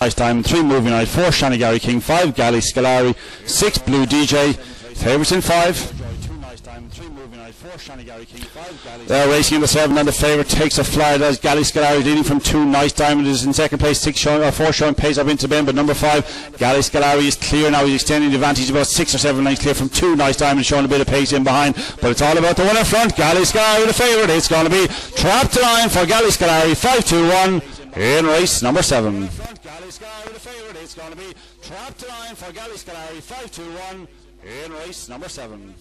Nice Diamond, three Movie Night, four Shanagarry King, five Galley Scolari, six Blue Dee Jay, favourites in five. They're racing in the seven and the favourite takes a flyer. as Galley Scolari leading from two. Nice Diamond is in second place, six showing, or four showing pace up into Ben, but number five, Galley Scolari is clear now, he's extending the advantage about six or seven lengths clear from two. Nice Diamond showing a bit of pace in behind, but it's all about the one in front, Galley Scolari the favourite, it's going to be trapped line for Galley Scolari, 5-2-1 in race number seven. It's going to be trapped line for Galley Scolari, 5-2-1 in race number seven.